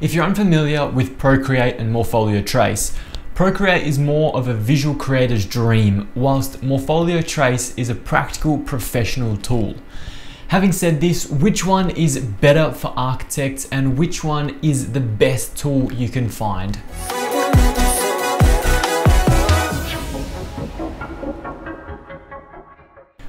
If you're unfamiliar with Procreate and Morpholio Trace, Procreate is more of a visual creator's dream, whilst Morpholio Trace is a practical professional tool. Having said this, which one is better for architects and which one is the best tool you can find?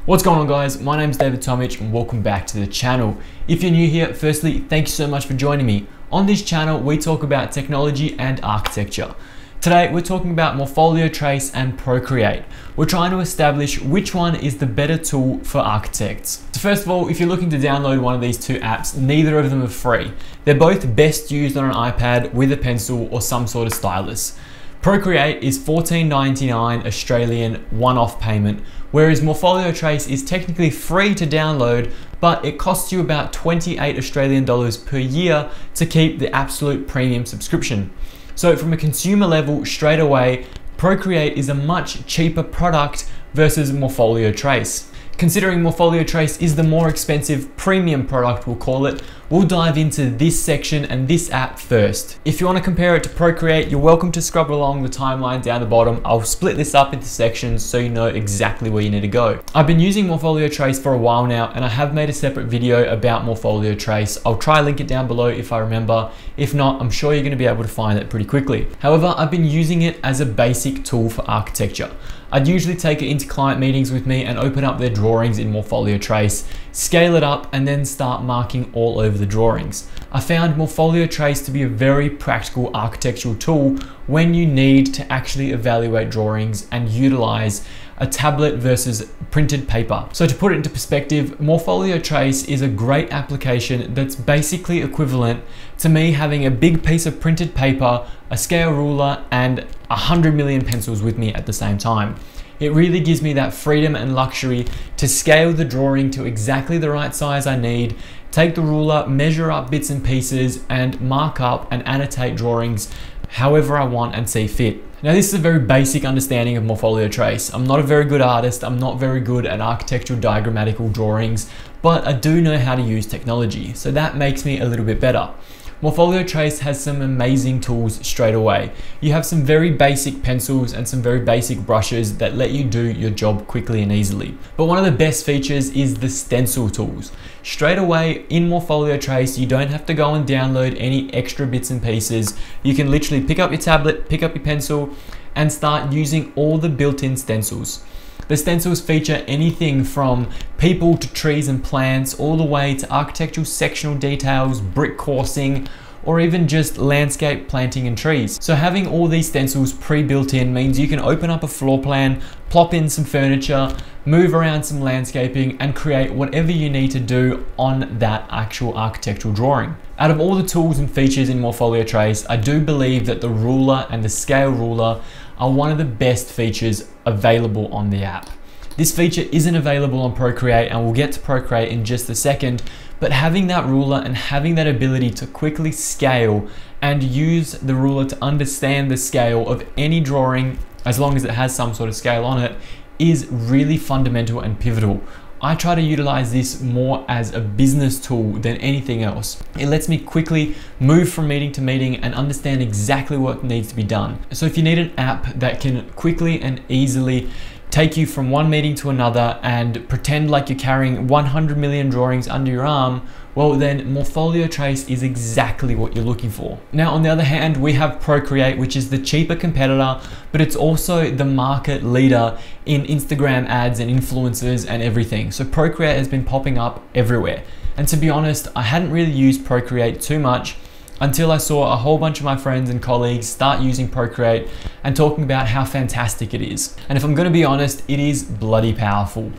What's going on guys? My name is David Tomic and welcome back to the channel. If you're new here, firstly, thank you so much for joining me. On this channel, we talk about technology and architecture. Today, we're talking about Morpholio Trace and Procreate. We're trying to establish which one is the better tool for architects. So first of all, if you're looking to download one of these two apps, neither of them are free. They're both best used on an iPad with a pencil or some sort of stylus. Procreate is $14.99 Australian one-off payment, whereas Morpholio Trace is technically free to download, but it costs you about 28 Australian dollars per year to keep the absolute premium subscription. So from a consumer level, straight away, Procreate is a much cheaper product versus Morpholio Trace. Considering Morpholio Trace is the more expensive premium product, we'll call it, we'll dive into this section and this app first. If you want to compare it to Procreate, you're welcome to scrub along the timeline down the bottom. I'll split this up into sections so you know exactly where you need to go. I've been using Morpholio Trace for a while now and I have made a separate video about Morpholio Trace. I'll try link it down below if I remember. If not, I'm sure you're going to be able to find it pretty quickly. However, I've been using it as a basic tool for architecture. I'd usually take it into client meetings with me and open up their drawings in Morpholio Trace, scale it up, and then start marking all over the drawings. I found Morpholio Trace to be a very practical architectural tool when you need to actually evaluate drawings and utilize a tablet versus printed paper. So to put it into perspective, Morpholio Trace is a great application that's basically equivalent to me having a big piece of printed paper, a scale ruler, and 100 million pencils with me at the same time. It really gives me that freedom and luxury to scale the drawing to exactly the right size I need, take the ruler, measure up bits and pieces, and mark up and annotate drawings however I want and see fit. Now this is a very basic understanding of Morpholio Trace. I'm not a very good artist, I'm not very good at architectural diagrammatical drawings, but I do know how to use technology, so that makes me a little bit better. Morpholio Trace has some amazing tools straight away. You have some very basic pencils and some very basic brushes that let you do your job quickly and easily. But one of the best features is the stencil tools. Straight away in Morpholio Trace, you don't have to go and download any extra bits and pieces. You can literally pick up your tablet, pick up your pencil, and start using all the built-in stencils. The stencils feature anything from people to trees and plants, all the way to architectural sectional details, brick coursing, or even just landscape planting and trees. So having all these stencils pre-built in means you can open up a floor plan, plop in some furniture, move around some landscaping and create whatever you need to do on that actual architectural drawing. Out of all the tools and features in Morpholio Trace, I do believe that the ruler and the scale ruler are one of the best features available on the app. This feature isn't available on Procreate and we'll get to Procreate in just a second, but having that ruler and having that ability to quickly scale and use the ruler to understand the scale of any drawing as long as it has some sort of scale on it is really fundamental and pivotal. I try to utilize this more as a business tool than anything else. It lets me quickly move from meeting to meeting and understand exactly what needs to be done. So if you need an app that can quickly and easily take you from one meeting to another and pretend like you're carrying 100 million drawings under your arm, well then Morpholio Trace is exactly what you're looking for. Now on the other hand, we have Procreate, which is the cheaper competitor, but it's also the market leader in Instagram ads and influencers and everything. So Procreate has been popping up everywhere. And to be honest, I hadn't really used Procreate too much until I saw a whole bunch of my friends and colleagues start using Procreate and talking about how fantastic it is. And if I'm gonna be honest, it is bloody powerful.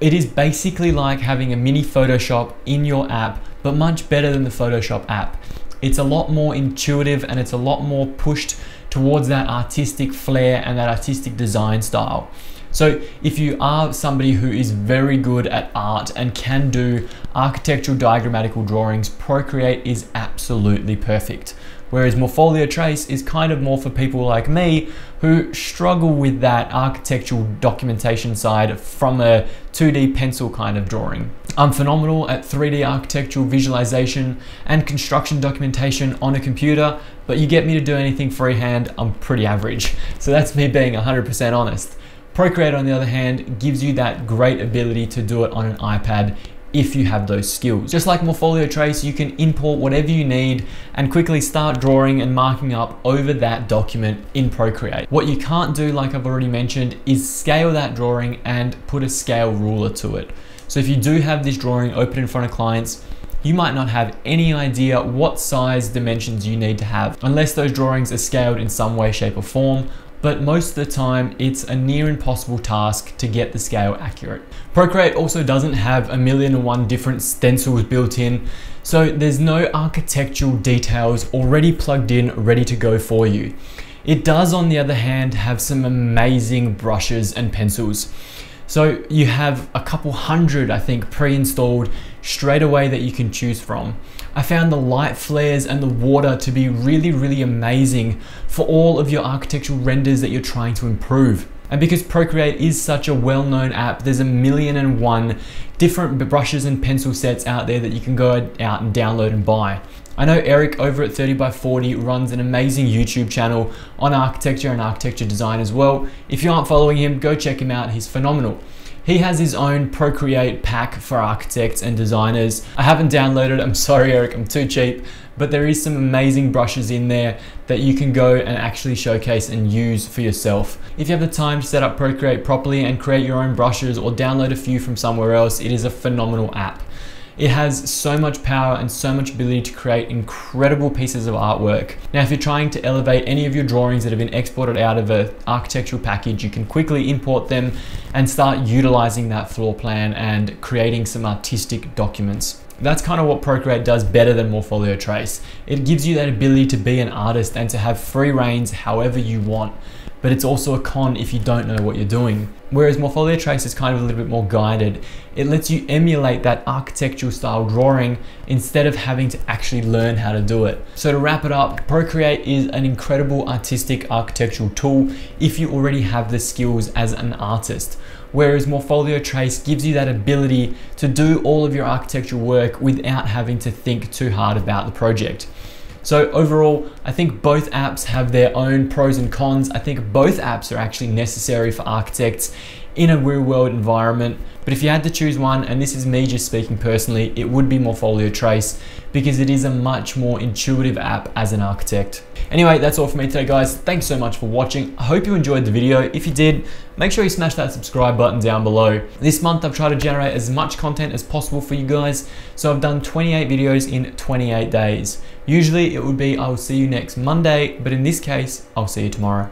It is basically like having a mini Photoshop in your app, but much better than the Photoshop app. It's a lot more intuitive and it's a lot more pushed towards that artistic flair and that artistic design style. So if you are somebody who is very good at art and can do architectural diagrammatical drawings, Procreate is absolutely perfect. Whereas Morpholio Trace is kind of more for people like me who struggle with that architectural documentation side from a 2D pencil kind of drawing. I'm phenomenal at 3D architectural visualization and construction documentation on a computer, but you get me to do anything freehand, I'm pretty average. So that's me being 100% honest. Procreate on the other hand gives you that great ability to do it on an iPad if you have those skills. Just like Morpholio Trace, you can import whatever you need and quickly start drawing and marking up over that document in Procreate. What you can't do, like I've already mentioned, is scale that drawing and put a scale ruler to it. So if you do have this drawing open in front of clients, you might not have any idea what size dimensions you need to have unless those drawings are scaled in some way, shape or form but most of the time it's a near impossible task to get the scale accurate. Procreate also doesn't have a million and one different stencils built in, so there's no architectural details already plugged in ready to go for you. It does on the other hand have some amazing brushes and pencils. So you have a couple hundred, I think, pre-installed straight away that you can choose from. I found the light flares and the water to be really, really amazing for all of your architectural renders that you're trying to improve. And because Procreate is such a well-known app, there's a million and one different brushes and pencil sets out there that you can go out and download and buy. I know Eric over at 30 by 40 runs an amazing YouTube channel on architecture and architecture design as well. If you aren't following him, go check him out. He's phenomenal. He has his own Procreate pack for architects and designers. I haven't downloaded, I'm sorry Eric, I'm too cheap, but there is some amazing brushes in there that you can go and actually showcase and use for yourself. If you have the time to set up Procreate properly and create your own brushes or download a few from somewhere else, it is a phenomenal app. It has so much power and so much ability to create incredible pieces of artwork. Now, if you're trying to elevate any of your drawings that have been exported out of an architectural package, you can quickly import them and start utilizing that floor plan and creating some artistic documents. That's kind of what Procreate does better than Morpholio Trace. It gives you that ability to be an artist and to have free reigns however you want but it's also a con if you don't know what you're doing. Whereas Morpholio Trace is kind of a little bit more guided. It lets you emulate that architectural style drawing instead of having to actually learn how to do it. So to wrap it up, Procreate is an incredible artistic architectural tool if you already have the skills as an artist. Whereas Morpholio Trace gives you that ability to do all of your architectural work without having to think too hard about the project. So overall, I think both apps have their own pros and cons. I think both apps are actually necessary for architects in a real world environment. But if you had to choose one, and this is me just speaking personally, it would be Morpholio Trace because it is a much more intuitive app as an architect. Anyway, that's all for me today, guys. Thanks so much for watching. I hope you enjoyed the video. If you did, make sure you smash that subscribe button down below. This month, I've tried to generate as much content as possible for you guys. So I've done 28 videos in 28 days. Usually it would be, I will see you next Monday, but in this case, I'll see you tomorrow.